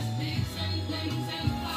Things and things and things.